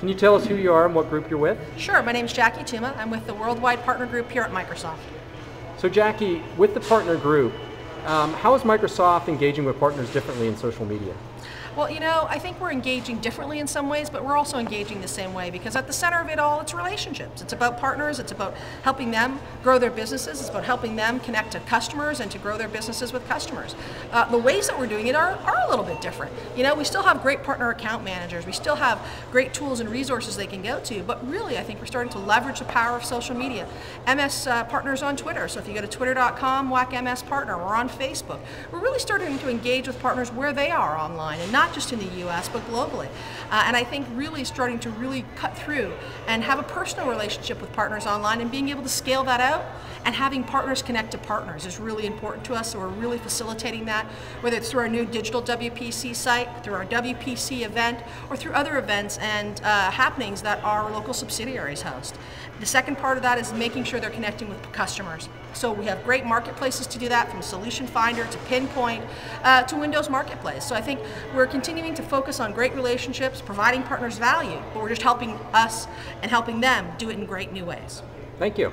Can you tell us who you are and what group you're with? Sure, my name is Jacquie Touma. I'm with the Worldwide Partner Group here at Microsoft. So Jacquie, with the partner group, um, how is Microsoft engaging with partners differently in social media? Well, you know, I think we're engaging differently in some ways, but we're also engaging the same way because at the center of it all, it's relationships. It's about partners, it's about helping them grow their businesses, it's about helping them connect to customers and to grow their businesses with customers. Uh, the ways that we're doing it are, are a little bit different. You know, we still have great partner account managers, we still have great tools and resources they can go to, but really I think we're starting to leverage the power of social media. MS uh, Partners on Twitter, so if you go to twitter.com, whack MS Partner, we're on Facebook. We're really starting to engage with partners where they are online and not just in the US, but globally. Uh, and I think really starting to really cut through and have a personal relationship with partners online and being able to scale that out and having partners connect to partners is really important to us. So we're really facilitating that, whether it's through our new digital WPC site, through our WPC event, or through other events and uh, happenings that our local subsidiaries host. The second part of that is making sure they're connecting with customers. So we have great marketplaces to do that, from Solution Finder to Pinpoint uh, to Windows Marketplace. So I think we're continuing to focus on great relationships, providing partners value, but we're just helping us and helping them do it in great new ways. Thank you.